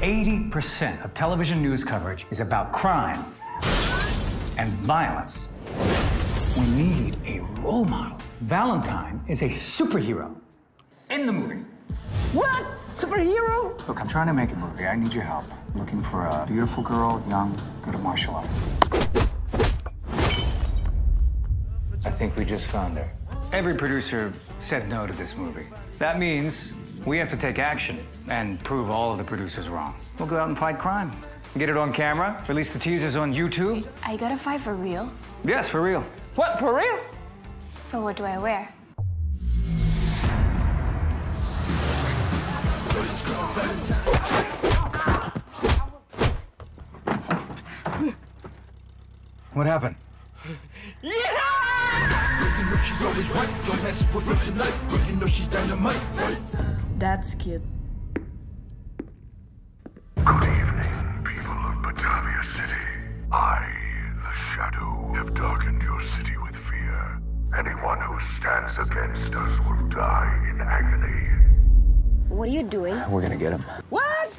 80% of television news coverage is about crime and violence. We need a role model. Valentine is a superhero in the movie. What? Superhero? Look, I'm trying to make a movie. I need your help. I'm looking for a beautiful girl, young, good at martial arts. I think we just found her. Every producer said no to this movie. That means we have to take action and prove all of the producers wrong. We'll go out and fight crime. Get it on camera, release the teasers on YouTube. Are you gonna fight for real? Yes, for real. What, for real? So what do I wear? What happened? You know she's always right. Don't mess with her tonight. But you know she's dynamite, right? That's cute. Good evening, people of Batavia City. I, the Shadow, have darkened your city with fear. Anyone who stands against us will die in agony. What are you doing? We're gonna get him. What?